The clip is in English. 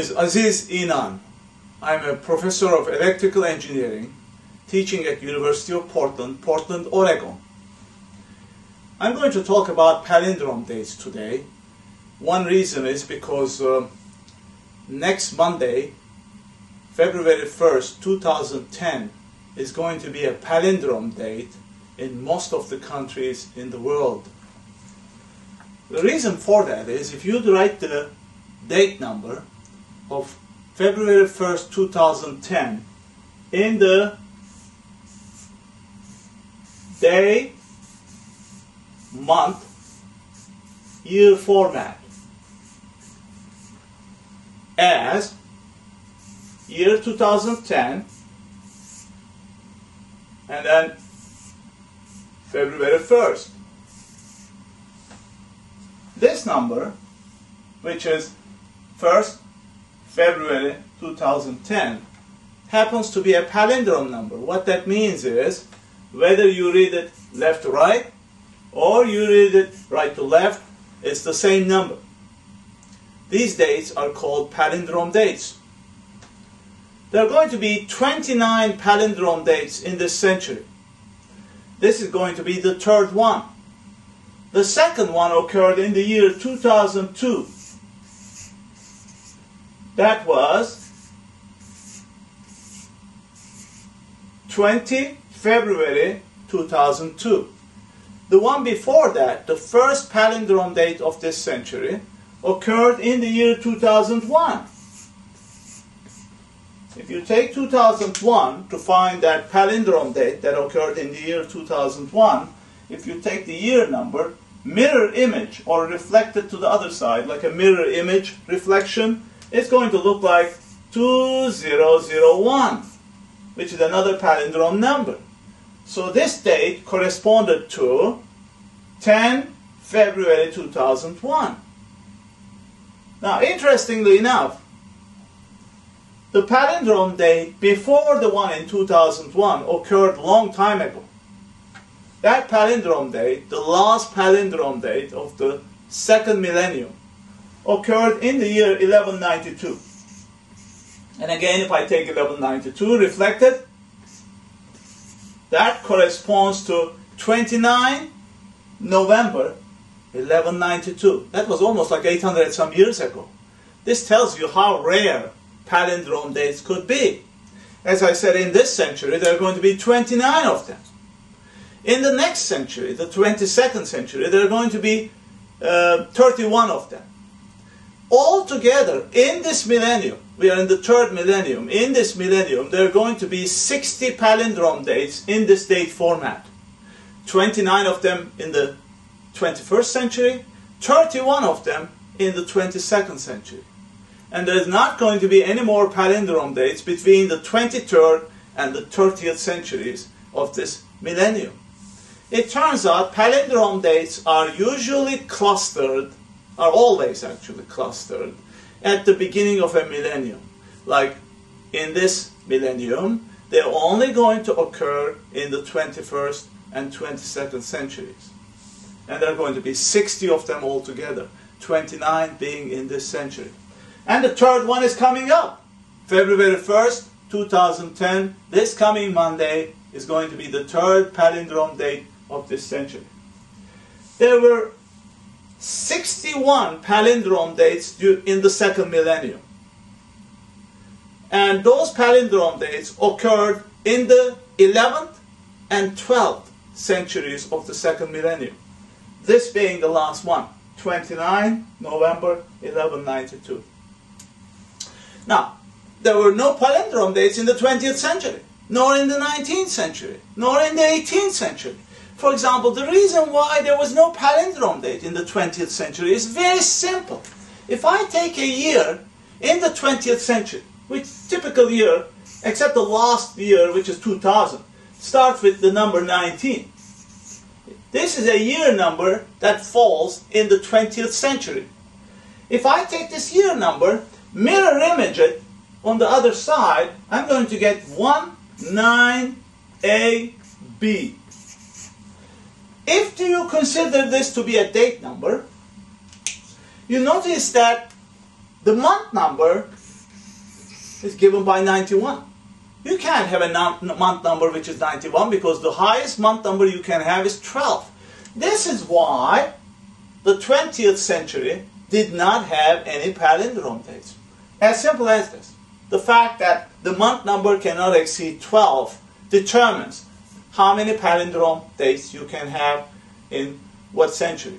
is Aziz Inan. I'm a professor of electrical engineering teaching at University of Portland, Portland, Oregon. I'm going to talk about palindrome dates today. One reason is because uh, next Monday, February 1st, 2010, is going to be a palindrome date in most of the countries in the world. The reason for that is if you write the date number of February 1st, 2010 in the day, month, year format as year 2010 and then February 1st. This number, which is 1st February 2010, happens to be a palindrome number. What that means is whether you read it left to right or you read it right to left, it's the same number. These dates are called palindrome dates. There are going to be 29 palindrome dates in this century. This is going to be the third one. The second one occurred in the year 2002. That was 20 February 2002. The one before that, the first palindrome date of this century, occurred in the year 2001. If you take 2001 to find that palindrome date that occurred in the year 2001, if you take the year number, mirror image or reflected to the other side, like a mirror image reflection, it's going to look like 2001, which is another palindrome number. So this date corresponded to 10 February 2001. Now, interestingly enough, the palindrome date before the one in 2001 occurred long time ago. That palindrome date, the last palindrome date of the second millennium, occurred in the year 1192. And again, if I take 1192 reflected, that corresponds to 29 November 1192. That was almost like 800 some years ago. This tells you how rare palindrome dates could be. As I said, in this century, there are going to be 29 of them. In the next century, the 22nd century, there are going to be uh, 31 of them. Altogether, in this millennium, we are in the third millennium, in this millennium, there are going to be 60 palindrome dates in this date format. 29 of them in the 21st century, 31 of them in the 22nd century. And there is not going to be any more palindrome dates between the 23rd and the 30th centuries of this millennium. It turns out palindrome dates are usually clustered are always actually clustered at the beginning of a millennium. Like in this millennium, they're only going to occur in the 21st and 22nd centuries. And there are going to be 60 of them altogether, 29 being in this century. And the third one is coming up. February 1st, 2010, this coming Monday is going to be the third palindrome date of this century. There were 61 palindrome dates in the second millennium. And those palindrome dates occurred in the 11th and 12th centuries of the second millennium. This being the last one, 29 November 1192. Now, there were no palindrome dates in the 20th century, nor in the 19th century, nor in the 18th century. For example, the reason why there was no palindrome date in the 20th century is very simple. If I take a year in the 20th century, which typical year, except the last year, which is 2000, starts with the number 19. This is a year number that falls in the 20th century. If I take this year number, mirror image it on the other side, I'm going to get 19AB. If you consider this to be a date number, you notice that the month number is given by 91. You can't have a month number which is 91 because the highest month number you can have is 12. This is why the 20th century did not have any palindrome dates. As simple as this. The fact that the month number cannot exceed 12 determines how many palindrome dates you can have in what centuries.